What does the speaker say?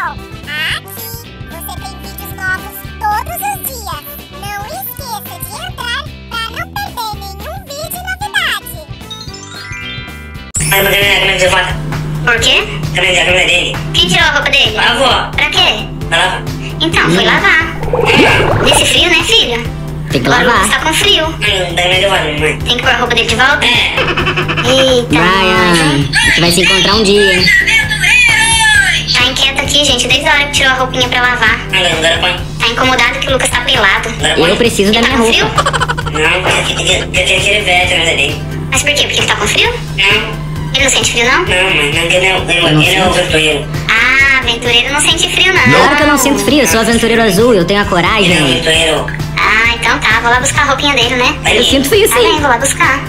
canal. Ah, sim, você tem vídeos novos todos os dias. Não esqueça de entrar para não perder nenhum vídeo novidade. Vai poder minha grande volta. Por quê? Grande, a grama dele. Quem tirou a roupa dele? A avó. Pra quê? Pra lavar. Então, foi lavar. Nesse frio, né, filha? Tem que lavar. Está com frio. Mãe. Tem que pôr a roupa dele de volta? É. Eita. Vai, A gente vai se encontrar um dia, hein? Tá aqui, gente, desde a hora que tirou a roupinha pra lavar. Agora, agora põe. Tá incomodado que o Lucas tá pelado. Eu preciso da Ele tá minha com frio? roupa. Não, porque tem que tem que ele veste a câmera dele. Mas por quê? Porque ele tá com frio? Não, Ele não sente frio, não? não, ele é o- é não ele é o aventureiro. Ah, aventureiro não sente frio, não. Claro que eu não sinto frio, eu sou aventureiro azul, eu tenho a Ele é coragem. aventureiro. Ah, então tá. Vou lá buscar a roupinha dele, né? Eu ali. sinto frio Tá bem, sim. vou lá buscar.